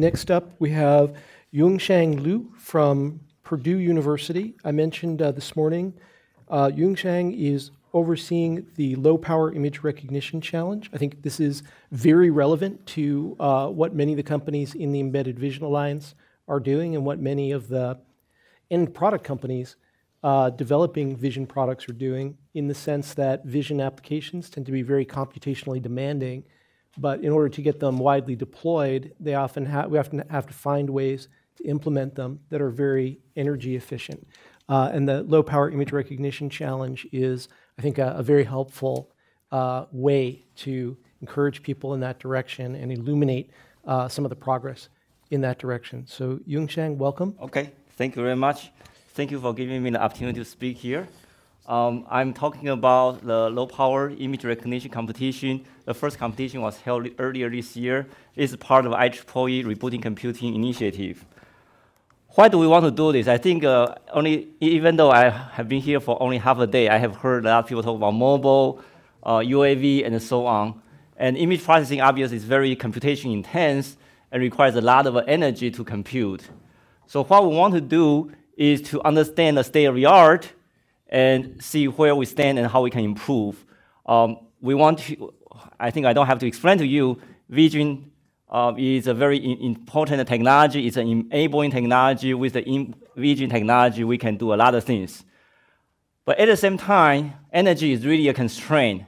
Next up, we have Yung-Hsiang Lu from Purdue University. I mentioned uh, this morning, uh, Yongshang is overseeing the low power image recognition challenge. I think this is very relevant to uh, what many of the companies in the Embedded Vision Alliance are doing and what many of the end product companies uh, developing vision products are doing in the sense that vision applications tend to be very computationally demanding, but in order to get them widely deployed, they often we often have to find ways to implement them that are very energy efficient. Uh, and the low power image recognition challenge is, I think, a, a very helpful uh, way to encourage people in that direction and illuminate uh, some of the progress in that direction. So, Yung-Hsiang, welcome. Okay, thank you very much. Thank you for giving me the opportunity to speak here. Um, I'm talking about the low power image recognition competition. The first competition was held earlier this year. It's part of IEEE Rebooting Computing Initiative. Why do we want to do this? I think uh, only, even though I have been here for only half a day, I have heard a lot of people talk about mobile, uh, UAV, and so on. And image processing obviously is very computation intense and requires a lot of energy to compute. So what we want to do is to understand the state of the art and see where we stand and how we can improve. Um, we want to, I think I don't have to explain to you, vision uh, is a very important technology. It's an enabling technology. With the vision technology, we can do a lot of things. But at the same time, energy is really a constraint.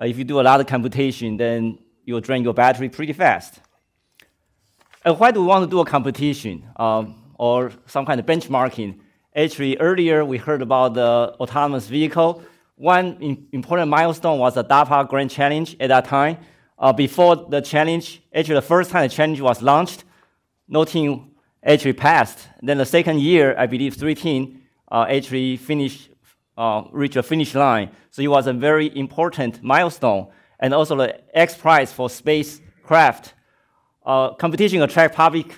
Uh, if you do a lot of computation, then you'll drain your battery pretty fast. And why do we want to do a competition? Um, or some kind of benchmarking. Actually, earlier we heard about the autonomous vehicle. One important milestone was the DARPA Grand Challenge at that time. Uh, before the challenge, actually the first time the challenge was launched, no team actually passed. Then the second year, I believe three teams uh, actually finished, uh, reached a finish line. So it was a very important milestone. And also the X Prize for spacecraft. Uh, competition attract public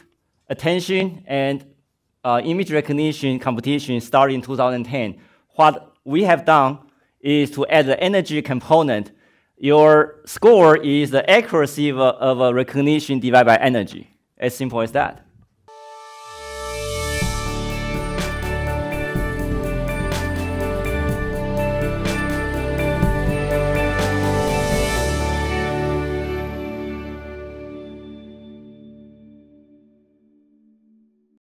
attention and uh, image recognition competition started in 2010. What we have done is to add the energy component. Your score is the accuracy of a, of a recognition divided by energy. As simple as that.